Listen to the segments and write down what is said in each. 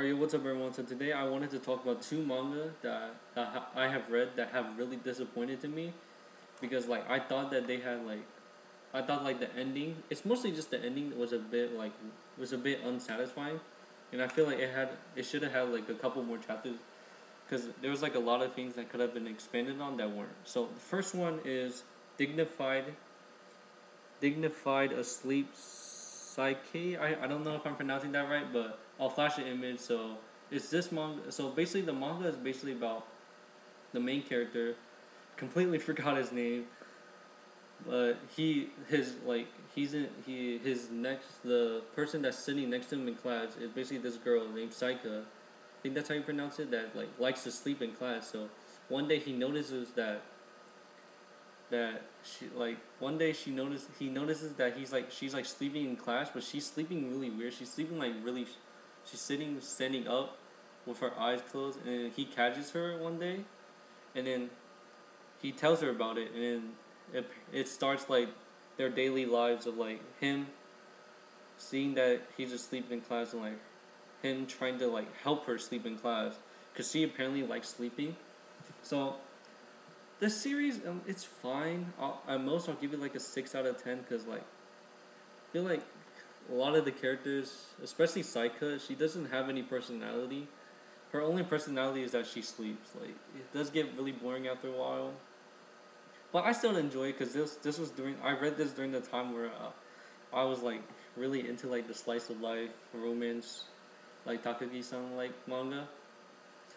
Alright, what's up everyone? So today I wanted to talk about two manga that, that I have read that have really disappointed to me because like I thought that they had like I thought like the ending it's mostly just the ending was a bit like was a bit unsatisfying and I feel like it had it should have had like a couple more chapters because there was like a lot of things that could have been expanded on that weren't. So the first one is dignified dignified asleep psyche. I, I don't know if I'm pronouncing that right, but I'll flash an image. So it's this manga. So basically, the manga is basically about the main character. Completely forgot his name, but he his like he's in he his next the person that's sitting next to him in class is basically this girl named Saika. I think that's how you pronounce it. That like likes to sleep in class. So one day he notices that that she like one day she notices he notices that he's like she's like sleeping in class but she's sleeping really weird. She's sleeping like really she's sitting standing up with her eyes closed and he catches her one day and then he tells her about it and then it, it starts like their daily lives of like him seeing that he's asleep in class and like him trying to like help her sleep in class because she apparently likes sleeping. So the series, um, it's fine. I'll, at most, I'll give it like a six out of ten because like, I feel like a lot of the characters, especially Saika, she doesn't have any personality. Her only personality is that she sleeps. Like it does get really boring after a while. But I still enjoy it because this this was during I read this during the time where uh, I was like really into like the slice of life romance, like Takagi-san like manga.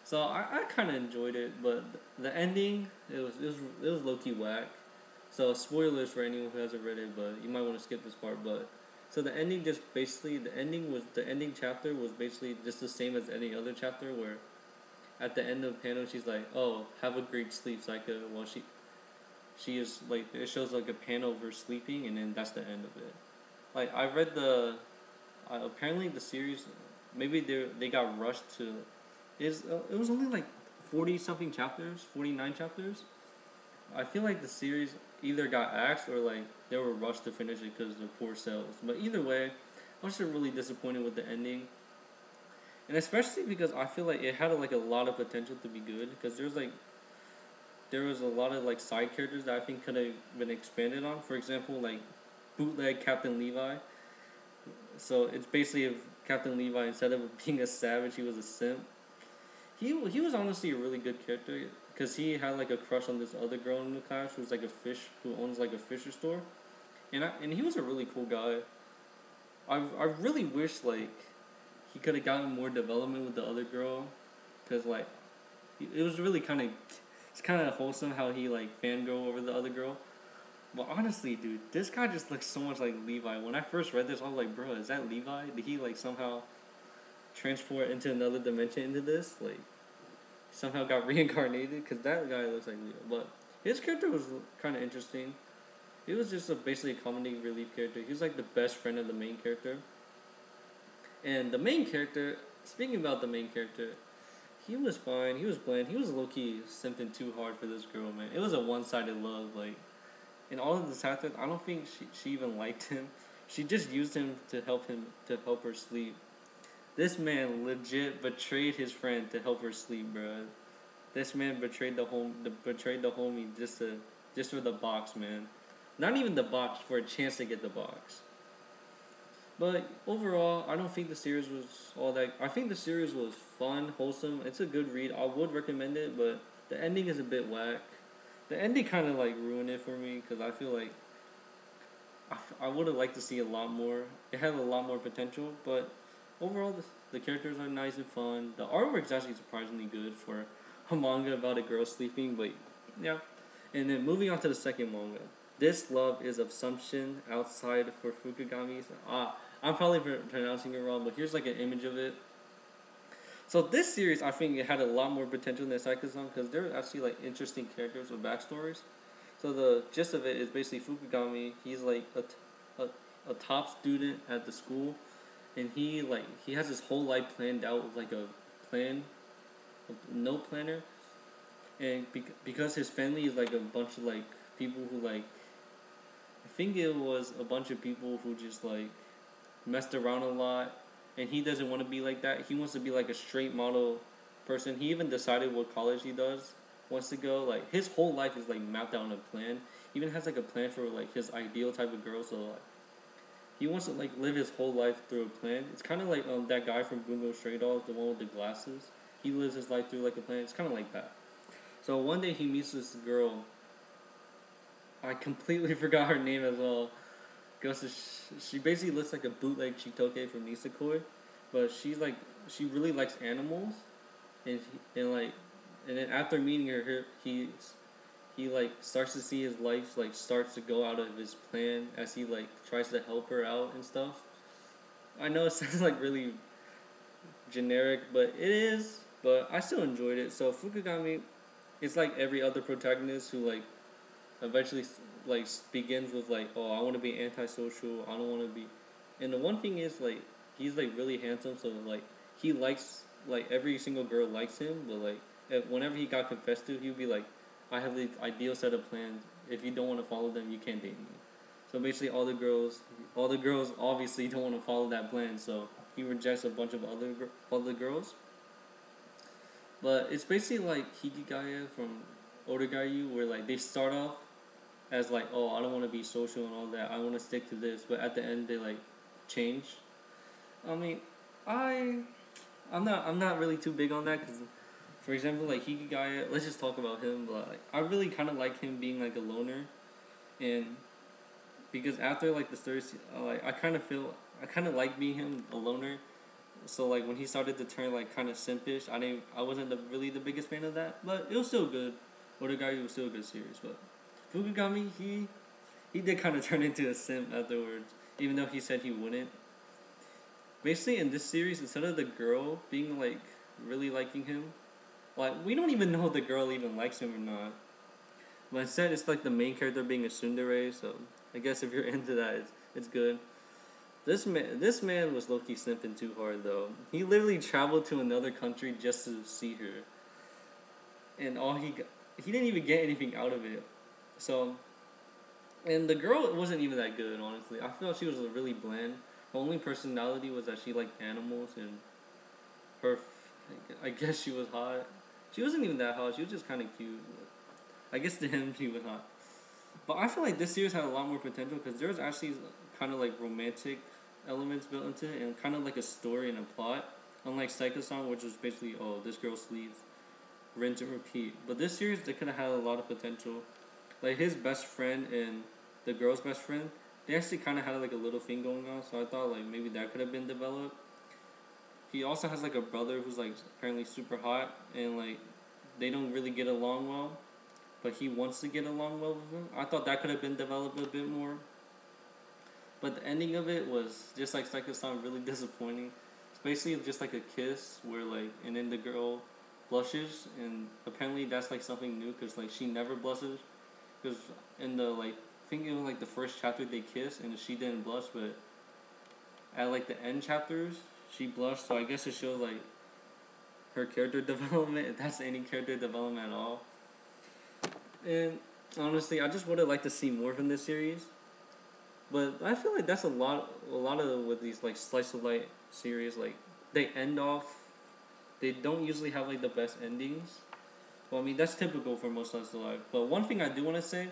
So I, I kind of enjoyed it, but the ending it was it was it was low key whack. So spoilers for anyone who hasn't read it, but you might want to skip this part. But so the ending just basically the ending was the ending chapter was basically just the same as any other chapter where at the end of the panel she's like, "Oh, have a great sleep, Saika." Well, she she is like it shows like a panel of her sleeping, and then that's the end of it. Like I read the uh, apparently the series maybe they they got rushed to is uh, it was only like forty something chapters, forty nine chapters. I feel like the series either got axed or like they were rushed to finish it because of poor sales. But either way, I was just really disappointed with the ending, and especially because I feel like it had like a lot of potential to be good because there's like there was a lot of like side characters that I think could have been expanded on. For example, like bootleg Captain Levi. So it's basically if Captain Levi instead of being a savage, he was a simp he he was honestly a really good character because he had like a crush on this other girl in the class who was like a fish who owns like a fisher store, and I, and he was a really cool guy. I I really wish like he could have gotten more development with the other girl, because like it was really kind of it's kind of wholesome how he like fangirl over the other girl. But honestly, dude, this guy just looks so much like Levi. When I first read this, I was like, bro, is that Levi? Did he like somehow transport into another dimension into this? Like, somehow got reincarnated because that guy looks like Levi. But his character was kind of interesting. He was just a, basically a comedy relief character. He was like the best friend of the main character. And the main character, speaking about the main character, he was fine. He was bland. He was low key simping too hard for this girl, man. It was a one sided love. Like, in all of this happened, I don't think she, she even liked him. She just used him to help him to help her sleep. This man legit betrayed his friend to help her sleep, bro. This man betrayed the home, the, betrayed the homie just to, just for the box, man. Not even the box for a chance to get the box. But overall, I don't think the series was all that. I think the series was fun, wholesome. It's a good read. I would recommend it, but the ending is a bit whack. The ending kind of like ruined it for me because I feel like I, I would have liked to see a lot more. It had a lot more potential, but overall, the, the characters are nice and fun. The artwork's actually surprisingly good for a manga about a girl sleeping, but yeah. And then moving on to the second manga. This love is assumption outside for Fukugami's. Ah, I'm probably pronouncing it wrong, but here's like an image of it. So this series, I think it had a lot more potential than Saika-san because there are actually like interesting characters with backstories. So the gist of it is basically Fukugami. He's like a, a top student at the school and he like he has his whole life planned out with like a plan, a note planner, and because his family is like a bunch of like people who like, I think it was a bunch of people who just like messed around a lot, and he doesn't want to be like that. He wants to be like a straight model person. He even decided what college he does wants to go. Like his whole life is like mapped out on a plan. He even has like a plan for like his ideal type of girl. So like he wants to like live his whole life through a plan. It's kind of like um, that guy from Bungo Stray Dogs, the one with the glasses. He lives his life through like a plan. It's kind of like that. So one day he meets this girl. I completely forgot her name as well. Goes to sh- she basically looks like a bootleg Chitoge from Nisekoi, but she's like she really likes animals, and he, and like and then after meeting her, he he like starts to see his life like starts to go out of his plan as he like tries to help her out and stuff. I know it sounds like really generic, but it is. But I still enjoyed it. So Fukugami, it's like every other protagonist who like eventually like begins with like, oh, I want to be antisocial. I don't want to be. And the one thing is like he's like really handsome, so like he likes like every single girl likes him, but like whenever he got confessed to, he would be like, I have the ideal set of plans. If you don't want to follow them, you can't date me. So basically, all the girls, all the girls obviously don't want to follow that plan. So he rejects a bunch of other other girls. But it's basically like Hikigaya from Oregairu, where like they start off as like, oh, I don't want to be social and all that. I want to stick to this. But at the end, they like change. I mean, I, I'm not, I'm not really too big on that because for example, like Hikigaya, let's just talk about him. But like, I really kind of like him being like a loner, and because after like the third, uh, like I kind of feel I kind of like being him a loner. So like when he started to turn like kind of simpish, I didn't I wasn't the, really the biggest fan of that, but it was still good. Oregairu was still a good series, but Fukugami he he did kind of turn into a simp afterwards, even though he said he wouldn't. Basically, in this series, instead of the girl being like really liking him, like we don't even know if the girl even likes him or not. But instead, it's like the main character being a tsundere. So I guess if you're into that, it's it's good. This man, this man was low key simping too hard though. He literally traveled to another country just to see her, and all he got, he didn't even get anything out of it. So, and the girl wasn't even that good, honestly. I felt she was really bland. Her only personality was that she liked animals, and her, I guess she was hot. She wasn't even that hot. She was just kind of cute. I guess to him, she was hot. But I feel like this series had a lot more potential because there was actually kind of like romantic elements built into it and kind of like a story and a plot. Unlike Saika-san, which was basically, oh, this girl sleeps, rinse and repeat. But this series, they could have had a lot of potential. Like his best friend and the girl's best friend, they actually kind of had like a little thing going on. So I thought like maybe that could have been developed he also has like a brother who's like apparently super hot and like they don't really get along well, but he wants to get along well with him. I thought that could have been developed a bit more. But the ending of it was just like Saika-san really disappointing. It's basically just like a kiss where like and then the girl blushes and apparently that's like something new because like she never blushes because in the like I think it was like the first chapter they kiss and she didn't blush but at like the end chapters she blushed, so I guess it shows like her character development. If that's any character development at all. And honestly, I just would have liked to see more from this series. But I feel like that's a lot, a lot of with these like slice of life series. Like they end off, they don't usually have like the best endings. Well, I mean that's typical for most slice of life. But one thing I do want to say,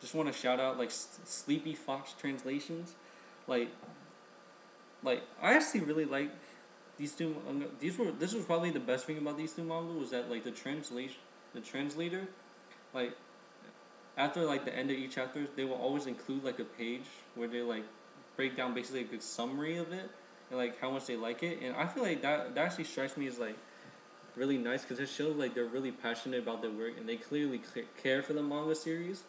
just want to shout out like Sleepy Fox translations, like like I actually really like these two. Um, these were this was probably the best thing about these two manga was that like the translation, the translator, like after like the end of each chapter, they will always include like a page where they like break down basically a good summary of it and like how much they like it. And I feel like that that actually strikes me as like really nice because it shows like they're really passionate about their work and they clearly care for the manga series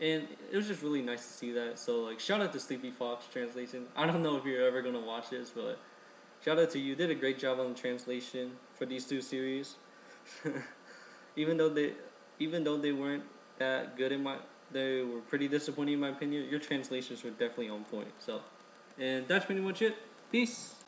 and it was just really nice to see that. So like, shout out to Sleepy Fox translation. I don't know if you're ever gonna watch this, but shout out to you. you did a great job on the translation for these two series. even though they, even though they weren't that good in my, they were pretty disappointing in my opinion. Your translations were definitely on point. So, and that's pretty much it. Peace.